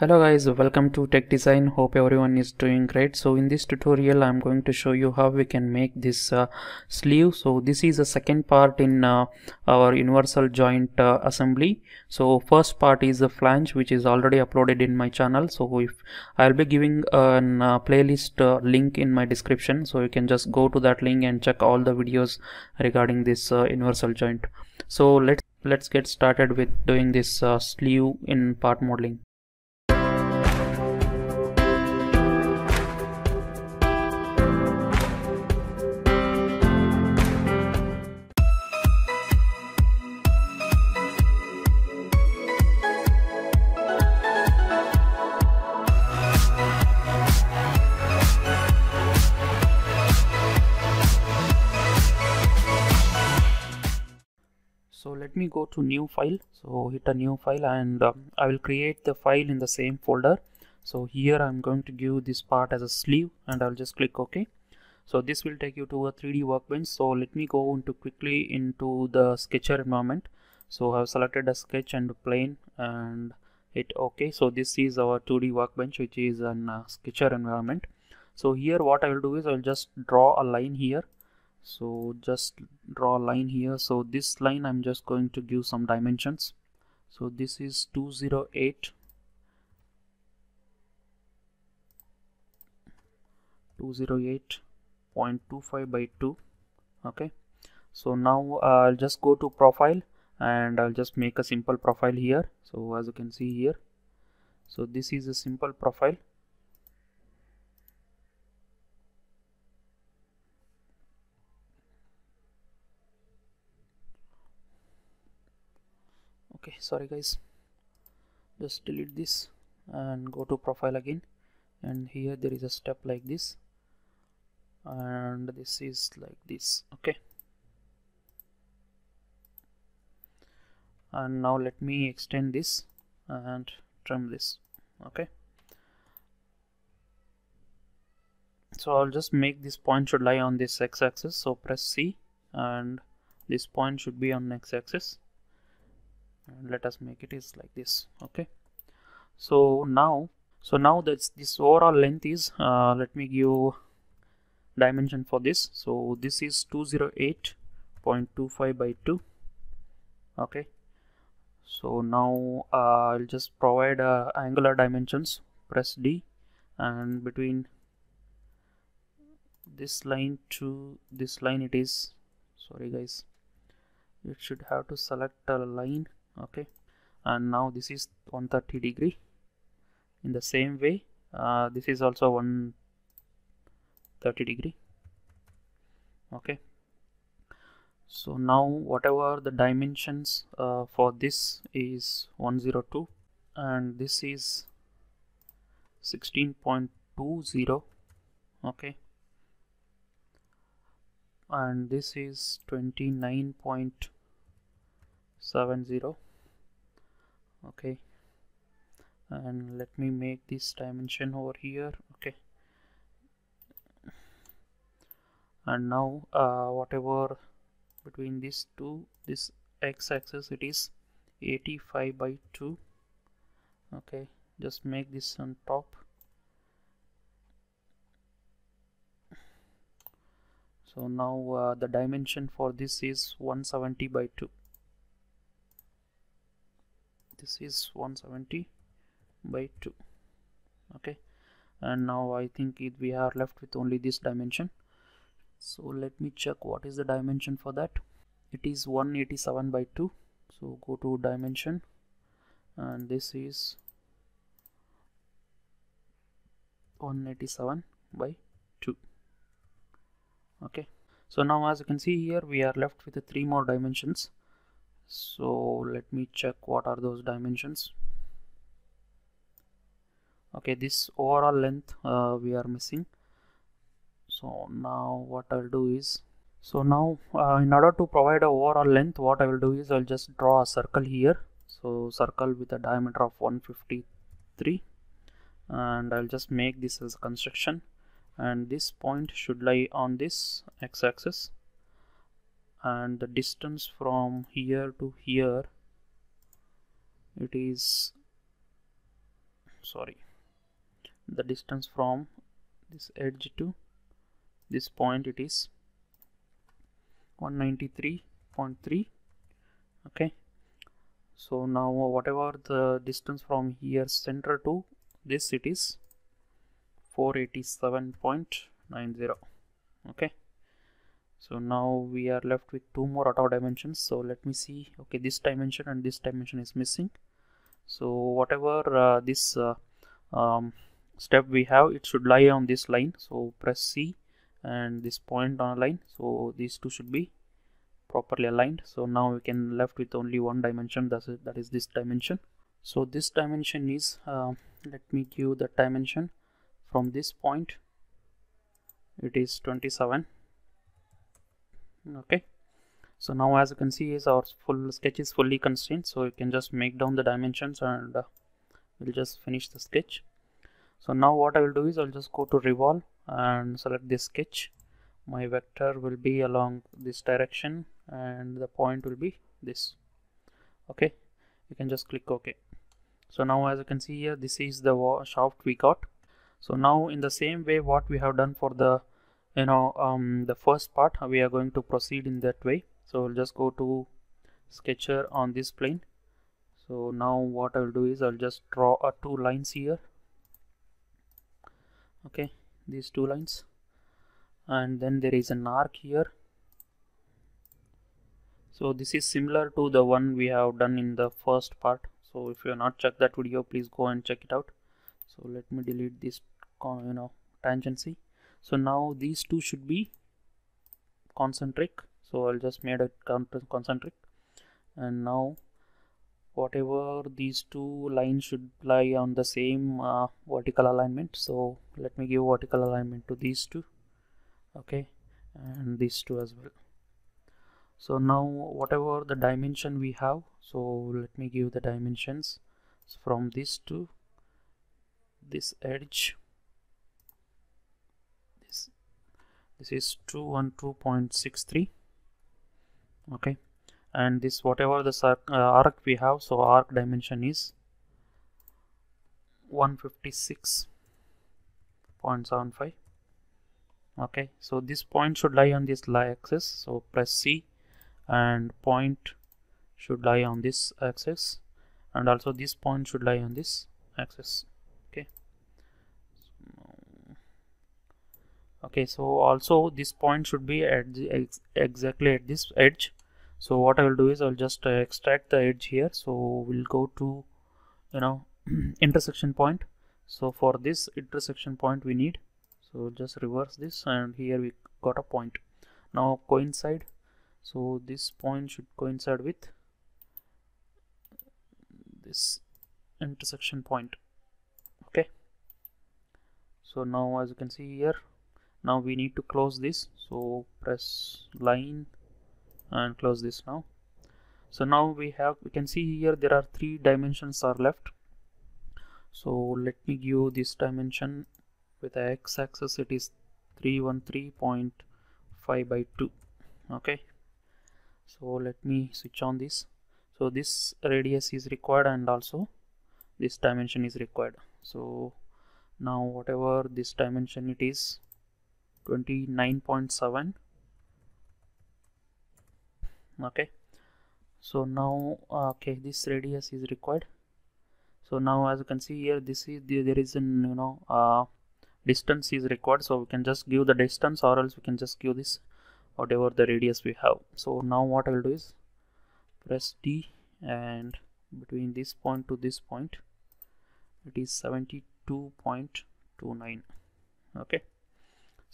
hello guys welcome to tech design. Hope everyone is doing great. So in this tutorial i'm going to show you how we can make this uh, sleeve. So this is the second part in uh, our universal joint uh, assembly. So first part is the flange which is already uploaded in my channel. So if i'll be giving a uh, playlist uh, link in my description. So you can just go to that link and check all the videos regarding this uh, universal joint. So let's let's get started with doing this sleeve in part modeling go to new file. So hit a new file and um, I will create the file in the same folder. So here I'm going to give this part as a sleeve and I'll just click OK. So this will take you to a 3d workbench. So let me go into quickly into the sketcher environment. So I've selected a sketch and plane and hit OK. So this is our 2d workbench which is an uh, sketcher environment. So here what I will do is I'll just draw a line here so just draw a line here. So this line I'm just going to give some dimensions. So this is 208 208.25 by 2 okay. So now I'll just go to profile and I'll just make a simple profile here. So as you can see here. So this is a simple profile okay sorry guys. Just delete this and go to profile again. And here there is a step like this. And this is like this. Okay. And now let me extend this and trim this. Okay. So I'll just make this point should lie on this x-axis. So press C and this point should be on x-axis and let us make it is like this okay? So now so now that's this overall length is uh, let me give dimension for this. So this is 208.25 by 2 okay? So now uh, I'll just provide uh, angular dimensions press D and between this line to this line it is sorry guys it should have to select a line okay. And now this is 130 degree. In the same way uh, this is also 130 degree. Okay. So now whatever the dimensions uh, for this is 102 and this is 16.20 okay. And this is 29. 70 okay. And let me make this dimension over here. Okay. And now uh, whatever between these two this x-axis it is 85 by 2 okay. Just make this on top. So now uh, the dimension for this is 170 by 2 this is 170 by 2 okay? And now I think it, we are left with only this dimension. So let me check what is the dimension for that. It is 187 by 2 so go to dimension. And this is 187 by 2 okay? So now as you can see here we are left with three more dimensions so let me check what are those dimensions. Okay this overall length uh, we are missing. So now what I'll do is so now uh, in order to provide a overall length what I will do is I'll just draw a circle here. So circle with a diameter of 153 and I'll just make this as a construction. And this point should lie on this x-axis and the distance from here to here it is sorry the distance from this edge to this point it is 193.3 okay? So now whatever the distance from here center to this it is 487.90 okay so now we are left with two more auto dimensions. So let me see. Okay this dimension and this dimension is missing. So whatever uh, this uh, um, step we have it should lie on this line. So press C and this point on a line. So these two should be properly aligned. So now we can left with only one dimension. That's it, that is this dimension. So this dimension is uh, let me give the dimension from this point. It is 27 okay. So now as you can see is our full sketch is fully constrained. So you can just make down the dimensions and uh, we'll just finish the sketch. So now what I will do is I'll just go to revolve and select this sketch. My vector will be along this direction and the point will be this. Okay. You can just click ok. So now as you can see here this is the shaft we got. So now in the same way what we have done for the you know um, the first part we are going to proceed in that way. So I'll just go to sketcher on this plane. So now what I'll do is I'll just draw a two lines here. Okay these two lines. And then there is an arc here. So this is similar to the one we have done in the first part. So if you have not checked that video please go and check it out. So let me delete this you know tangency so now these two should be concentric. So I'll just made it concentric. And now whatever these two lines should lie on the same uh, vertical alignment. So let me give vertical alignment to these two. Okay? And these two as well. So now whatever the dimension we have so let me give the dimensions from this to this edge this is 212.63 okay. And this whatever the uh, arc we have so arc dimension is 156.75 okay. So this point should lie on this lie axis. So press C and point should lie on this axis. And also this point should lie on this axis okay so also this point should be at the ex exactly at this edge. So what I will do is I'll just uh, extract the edge here. So we'll go to you know intersection point. So for this intersection point we need so just reverse this and here we got a point. Now coincide so this point should coincide with this intersection point. Okay. So now as you can see here now we need to close this. So press line and close this now. So now we have we can see here there are three dimensions are left. So let me give this dimension with the x-axis it is 313.5 by 2 okay. So let me switch on this. So this radius is required and also this dimension is required. So now whatever this dimension it is 29.7 okay. So now okay this radius is required. So now as you can see here this is the, there is an you know uh, distance is required. So we can just give the distance or else we can just give this whatever the radius we have. So now what I will do is press D and between this point to this point it is 72.29 okay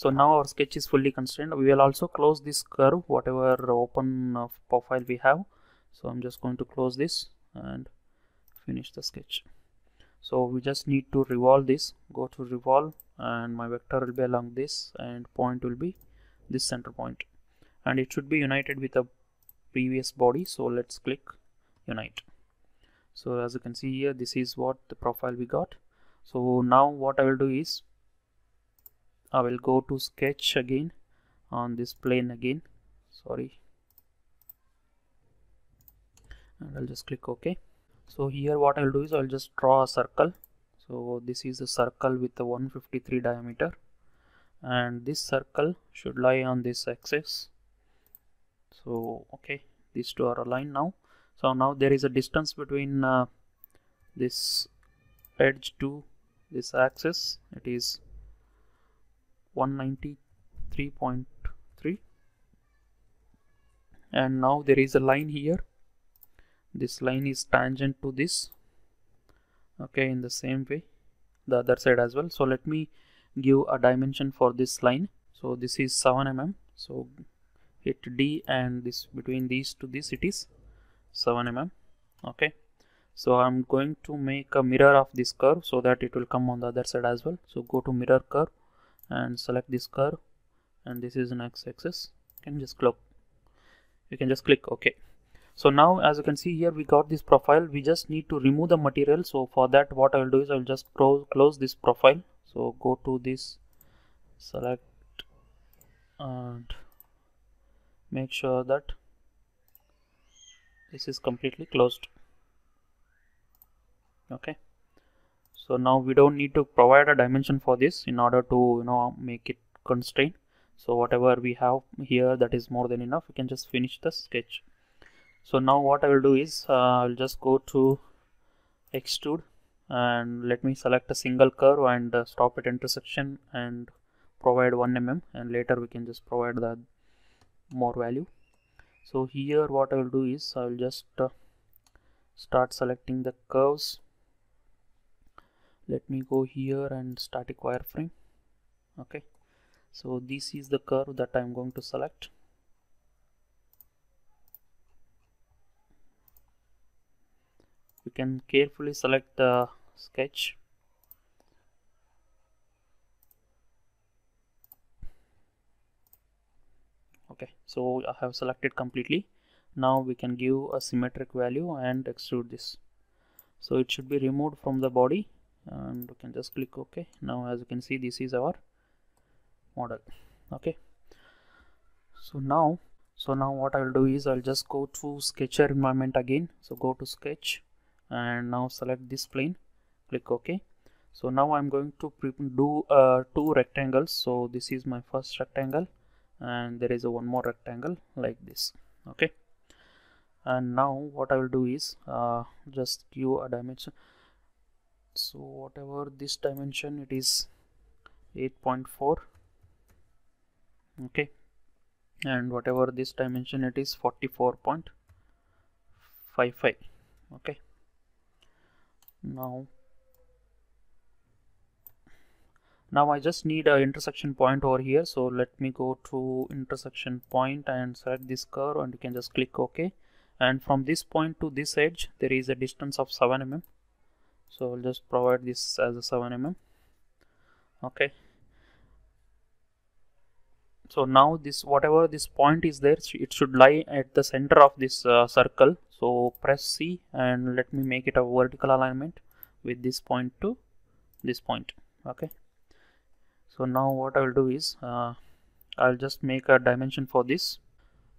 so now our sketch is fully constrained. We will also close this curve whatever open uh, profile we have. So i'm just going to close this and finish the sketch. So we just need to revolve this. Go to revolve and my vector will be along this and point will be this center point. And it should be united with the previous body. So let's click unite. So as you can see here this is what the profile we got. So now what I will do is I will go to sketch again on this plane again sorry. And I'll just click OK so here what I'll do is I'll just draw a circle. So this is a circle with a 153 diameter. And this circle should lie on this axis. So okay these two are aligned now. So now there is a distance between uh, this edge to this axis. It is 193.3 and now there is a line here. This line is tangent to this. Okay in the same way the other side as well. So let me give a dimension for this line. So this is 7 mm. So hit D and this between these to this it is 7 mm. Okay. So I'm going to make a mirror of this curve so that it will come on the other side as well. So go to mirror curve and select this curve and this is an x-axis. Can just click you can just click OK. So now as you can see here we got this profile. We just need to remove the material. So for that what I will do is I will just close this profile. So go to this select and make sure that this is completely closed. Okay so now we don't need to provide a dimension for this in order to you know make it constrained. So whatever we have here that is more than enough. We can just finish the sketch. So now what I will do is uh, I'll just go to extrude and let me select a single curve and uh, stop at intersection and provide 1 mm and later we can just provide the more value. So here what I will do is I will just uh, start selecting the curves let me go here and static wireframe okay. So this is the curve that I'm going to select. You can carefully select the sketch. Okay. So I have selected completely. Now we can give a symmetric value and extrude this. So it should be removed from the body and we can just click ok. Now as you can see this is our model. Okay so now so now what I will do is I'll just go to sketcher environment again. So go to sketch and now select this plane. Click ok. So now I'm going to do uh, two rectangles. So this is my first rectangle and there is a one more rectangle like this. Okay and now what I will do is uh, just give a dimension so whatever this dimension it is 8.4 okay. And whatever this dimension it is 44.55 okay. Now now I just need a intersection point over here. So let me go to intersection point and select this curve and you can just click OK and from this point to this edge there is a distance of 7 mm so I'll just provide this as a 7 mm okay. So now this whatever this point is there it should lie at the center of this uh, circle. So press C and let me make it a vertical alignment with this point to this point. Okay. So now what I will do is uh, I'll just make a dimension for this.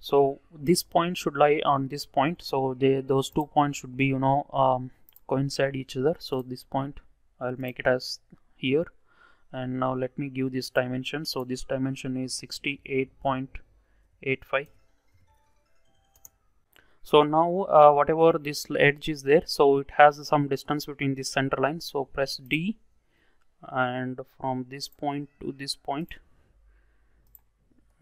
So this point should lie on this point. So they those two points should be you know um, coincide each other. So this point I'll make it as here. And now let me give this dimension. So this dimension is 68.85 so now uh, whatever this edge is there so it has some distance between this center line. So press D. And from this point to this point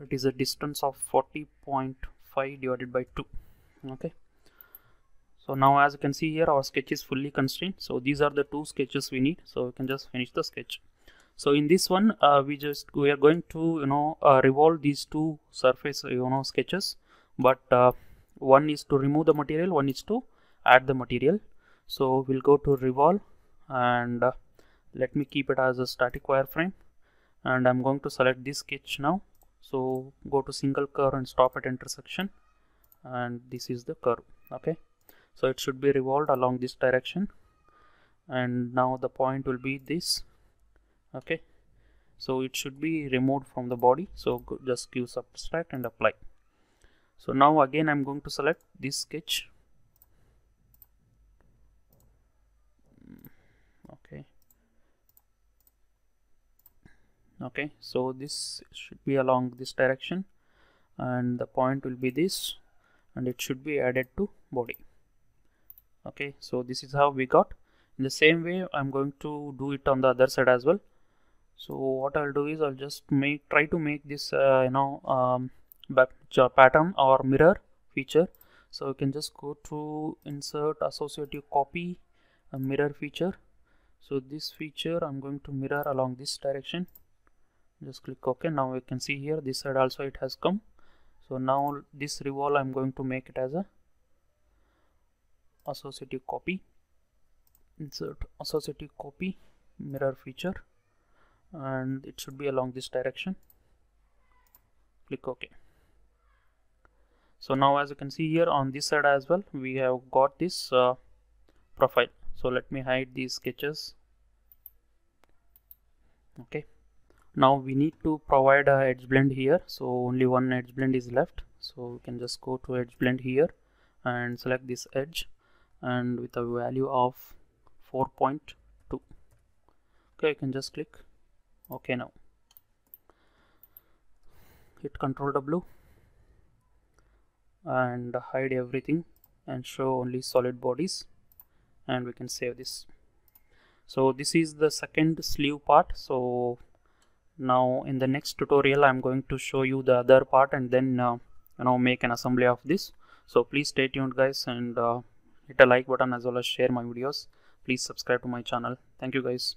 it is a distance of 40.5 divided by 2 okay so now as you can see here our sketch is fully constrained. So these are the two sketches we need. So we can just finish the sketch. So in this one uh, we just we are going to you know uh, revolve these two surface you know sketches. But uh, one is to remove the material one is to add the material. So we'll go to revolve and uh, let me keep it as a static wireframe. And I'm going to select this sketch now. So go to single curve and stop at intersection. And this is the curve okay so it should be revolved along this direction. And now the point will be this. Okay. So it should be removed from the body. So just give subtract and apply. So now again I'm going to select this sketch. Okay. Okay. So this should be along this direction. And the point will be this. And it should be added to body okay so this is how we got. In the same way I'm going to do it on the other side as well. So what I'll do is I'll just make try to make this uh, you know um, pattern or mirror feature. So you can just go to insert associative copy a mirror feature. So this feature I'm going to mirror along this direction. Just click ok now you can see here this side also it has come. So now this revolve I'm going to make it as a associative copy insert associative copy mirror feature and it should be along this direction. Click ok. So now as you can see here on this side as well we have got this uh, profile. So let me hide these sketches. Okay. Now we need to provide a edge blend here. So only one edge blend is left. So we can just go to edge blend here and select this edge and with a value of 4.2 okay you can just click. Okay now. Hit Control W and hide everything and show only solid bodies and we can save this. So this is the second sleeve part. So now in the next tutorial i'm going to show you the other part and then uh, you know make an assembly of this. So please stay tuned guys and uh, hit a like button as well as share my videos. Please subscribe to my channel. Thank you guys